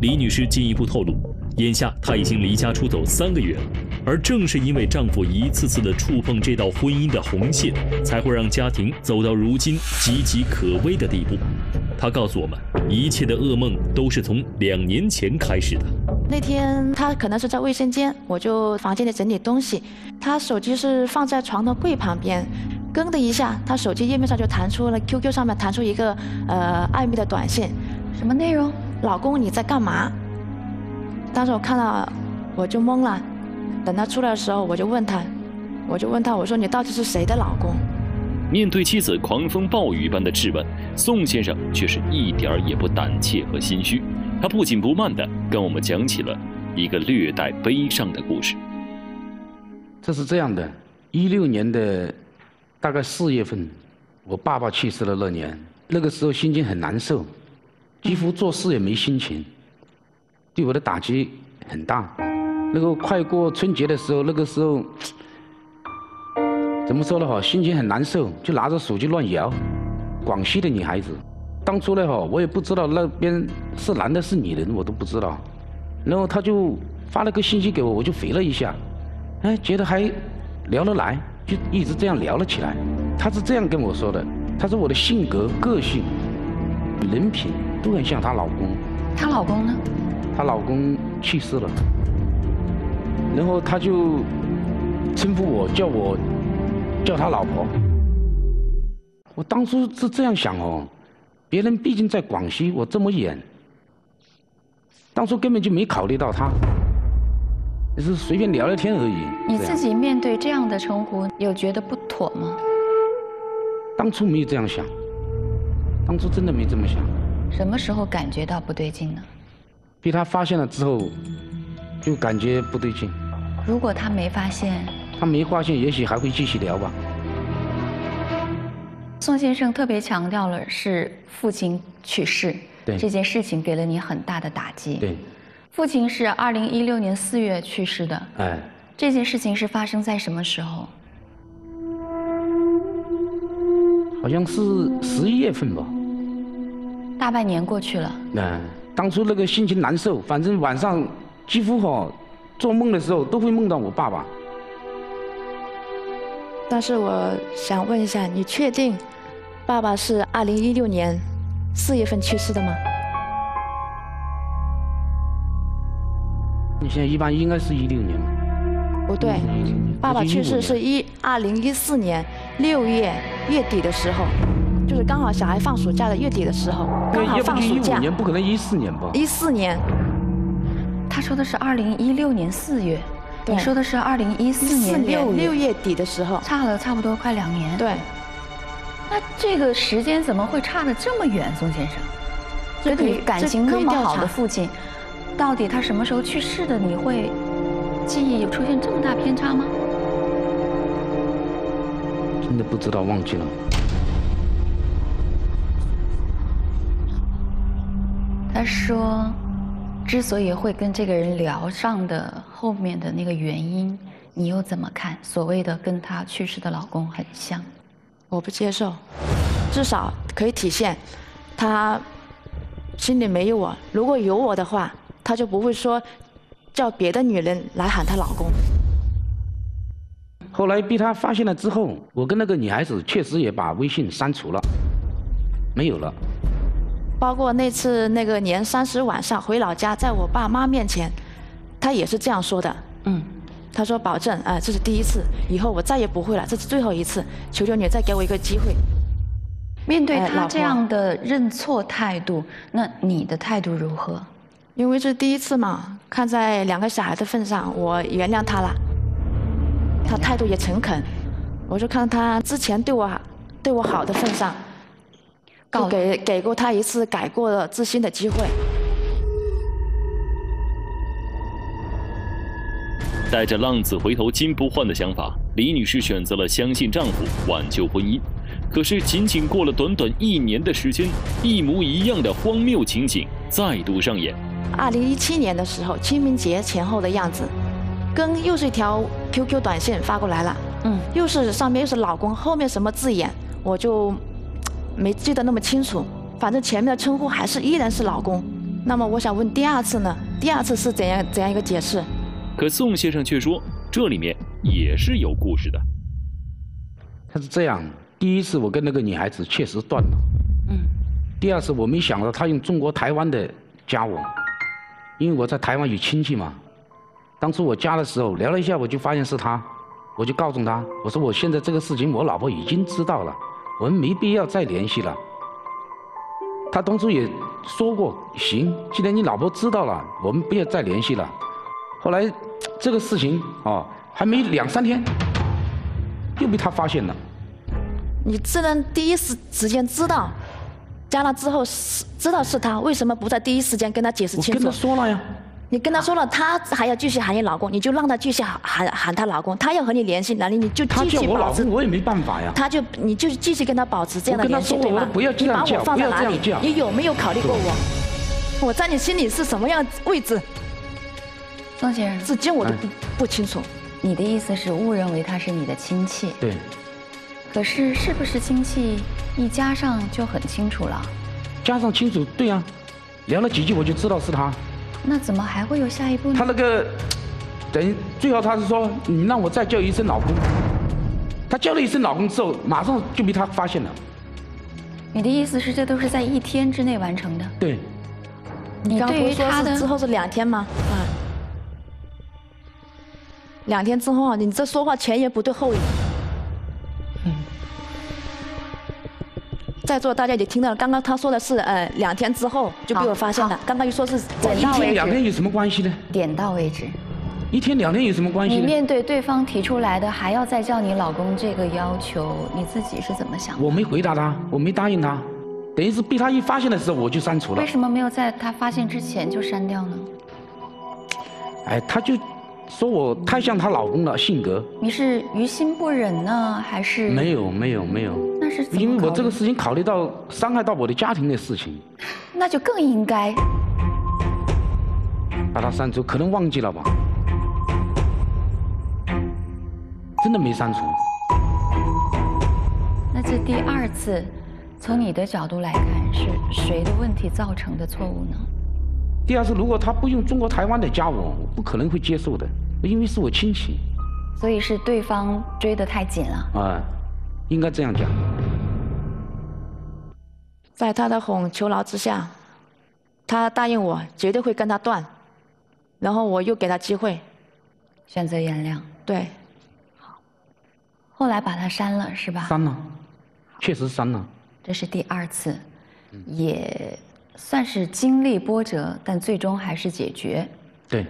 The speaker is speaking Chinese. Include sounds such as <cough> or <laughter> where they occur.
李女士进一步透露，眼下她已经离家出走三个月了，而正是因为丈夫一次次的触碰这道婚姻的红线，才会让家庭走到如今岌岌可危的地步。她告诉我们，一切的噩梦都是从两年前开始的。那天他可能是在卫生间，我就房间里整理东西，他手机是放在床头柜旁边，噔的一下，他手机页面上就弹出了 QQ 上面弹出一个呃暧昧的短信，什么内容？老公你在干嘛？当时我看到我就懵了，等他出来的时候，我就问他，我就问他，我说你到底是谁的老公？面对妻子狂风暴雨般的质问，宋先生却是一点儿也不胆怯和心虚。他不紧不慢地跟我们讲起了一个略带悲伤的故事。这是这样的，一六年的大概四月份，我爸爸去世了那年，那个时候心情很难受，几乎做事也没心情，对我的打击很大。那个快过春节的时候，那个时候 <tsk> 怎么说呢？哈，心情很难受，就拿着手机乱摇。广西的女孩子。当初呢哈，我也不知道那边是男的是女人，我都不知道。然后他就发了个信息给我，我就回了一下，哎，觉得还聊得来，就一直这样聊了起来。他是这样跟我说的，他说我的性格、个性、人品都很像她老公。她老公呢？她老公去世了。然后她就称呼我叫我叫她老婆。我当初是这样想哦。别人毕竟在广西，我这么远，当初根本就没考虑到他，只是随便聊聊天而已。你自己面对这样的称呼，有觉得不妥吗？当初没有这样想，当初真的没这么想。什么时候感觉到不对劲呢？被他发现了之后，就感觉不对劲。如果他没发现，他没发现，也许还会继续聊吧。宋先生特别强调了是父亲去世这件事情给了你很大的打击。对，父亲是二零一六年四月去世的。哎，这件事情是发生在什么时候？好像是十一月份吧。大半年过去了。那当初那个心情难受，反正晚上几乎哈做梦的时候都会梦到我爸爸。但是我想问一下，你确定？爸爸是二零一六年四月份去世的吗？你现在一般应该是一六年吧？不对，爸爸去世是一二零一四年六月月底的时候，就是刚好小孩放暑假的月底的时候，刚好放暑假。一五年不可能一四年吧？一四年，他说的是二零一六年四月，你说的是二零一四年六六月底的时候，差了差不多快两年。对。那这个时间怎么会差的这么远，宋先生？这个感情那么好的父亲，到底他什么时候去世的？你会记忆有出现这么大偏差吗？真的不知道，忘记了。他说，之所以会跟这个人聊上的后面的那个原因，你又怎么看？所谓的跟他去世的老公很像。我不接受，至少可以体现他心里没有我。如果有我的话，他就不会说叫别的女人来喊她老公。后来被他发现了之后，我跟那个女孩子确实也把微信删除了，没有了。包括那次那个年三十晚上回老家，在我爸妈面前，他也是这样说的。嗯。他说：“保证，啊，这是第一次，以后我再也不会了，这是最后一次，求求你再给我一个机会。”面对他这样的认错态度，那你的态度如何？因为是第一次嘛，看在两个小孩的份上，我原谅他了。他态度也诚恳，我就看他之前对我对我好的份上，给给过他一次改过的自新的机会。带着“浪子回头金不换”的想法，李女士选择了相信丈夫，挽救婚姻。可是，仅仅过了短短一年的时间，一模一样的荒谬情景再度上演。二零一七年的时候，清明节前后的样子，跟又是一条 QQ 短信发过来了，嗯，又是上面又是老公，后面什么字眼我就没记得那么清楚，反正前面的称呼还是依然是老公。那么我想问，第二次呢？第二次是怎样怎样一个解释？可宋先生却说，这里面也是有故事的。他是这样，第一次我跟那个女孩子确实断了。嗯。第二次我没想到他用中国台湾的加我，因为我在台湾有亲戚嘛。当初我加的时候聊了一下，我就发现是他，我就告诉他，我说我现在这个事情我老婆已经知道了，我们没必要再联系了。他当初也说过，行，既然你老婆知道了，我们不要再联系了。后来这个事情啊，还没两三天，又被他发现了。你自然第一时时间知道，加了之后是知道是他，为什么不在第一时间跟他解释清楚？我跟他说了呀。你跟他说了，他还要继续喊你老公，你就让他继续喊喊他老公。他要和你联系，那你你就继续保持。我也没办法呀。他就你就继续跟他保持这样的联系，对吗？不要这样叫，不要这样叫。你有没有考虑过我？我在你心里是什么样位置？宋先生，至今我都不不清楚。你的意思是误认为他是你的亲戚？对。可是是不是亲戚一加上就很清楚了？加上清楚，对呀。聊了几句我就知道是他。那怎么还会有下一步呢？他那个，等于最后他是说，你让我再叫一声老公。他叫了一声老公之后，马上就被他发现了。你的意思是，这都是在一天之内完成的？对。你刚不说是之后是两天吗？啊。两天之后啊，你这说话前言不对后语。在座大家也听到了，刚刚他说的是，呃，两天之后就被我发现了。刚刚又说是一天两天有什么关系呢？点到为止。一天两天有什么关系？你面对对方提出来的还要再叫你老公这个要求，你自己是怎么想的？我没回答他，我没答应他，等于是被他一发现的时候我就删除了。为什么没有在他发现之前就删掉呢？哎，他就。说我太像她老公了，性格。你是于心不忍呢，还是？没有没有没有。那是因为我这个事情考虑到伤害到我的家庭的事情。<laughs> 那就更应该把他删除，可能忘记了吧？真的没删除。那这第二次，从你的角度来看，是谁的问题造成的错误呢？第二次，如果他不用中国台湾的加我，我不可能会接受的，因为是我亲戚。所以是对方追得太紧了。啊，应该这样讲。在他的哄求饶之下，他答应我绝对会跟他断，然后我又给他机会，选择原谅。对。好。后来把他删了是吧？删了，确实删了。这是第二次，也。算是经历波折，但最终还是解决。对。